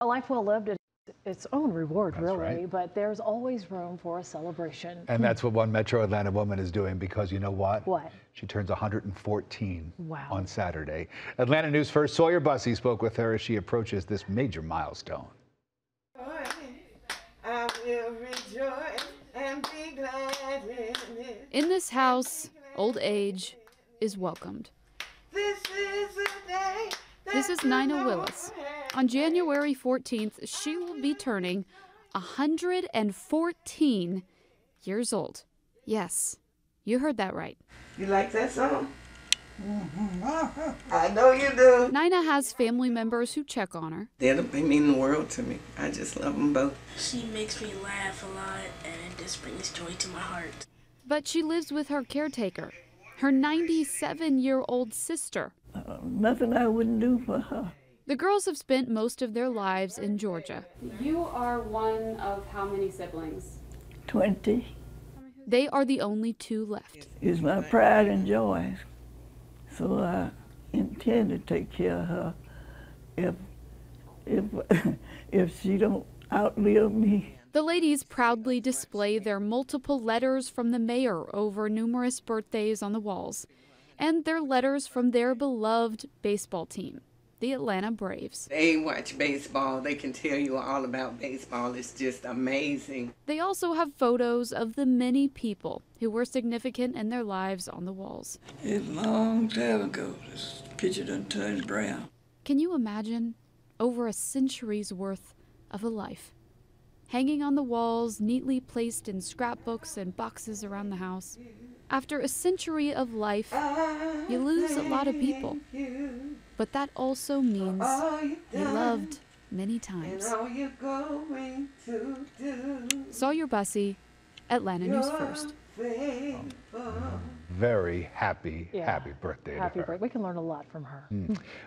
A life well lived is its own reward, That's really, right. but there's always room for a celebration. And that's what one Metro Atlanta woman is doing because you know what? What? She turns 114 Wow. on Saturday. Atlanta News First Sawyer Bussey spoke with her as she approaches this major milestone. I will rejoice and be glad in this house, old age is welcomed. This is the day. that This is Nina Lord Willis. Has On January 14th, she will be turning 114 years old. Yes, you heard that right. You like that song? Mm-hmm. I know you do. Nina has family members who check on her. They mean the world to me. I just love them both. She makes me laugh a lot and it just brings joy to my heart. But she lives with her caretaker, her 97 year old sister. Uh, nothing I wouldn't do for her. The girls have spent most of their lives in Georgia. You are one of how many siblings? 20 They are the only two left. is my pride and joy. So I intend to take care of her if, if, if she don't outlive me. The ladies proudly display their multiple letters from the mayor over numerous birthdays on the walls, and their letters from their beloved baseball team, the Atlanta Braves. They watch baseball. They can tell you all about baseball. It's just amazing. They also have photos of the many people who were significant in their lives on the walls. It's a long time ago. This picture done turned brown. Can you imagine over a century's worth of a life? Hanging on the walls, neatly placed in scrapbooks and boxes around the house. After a century of life, you lose a lot of people. But that also means you loved many times. all you're going. Sawyer Bussey, Atlanta News First. Faithful. Very happy, Yeah. happy birthday Happy to her. birthday. We can learn a lot from her. Hmm.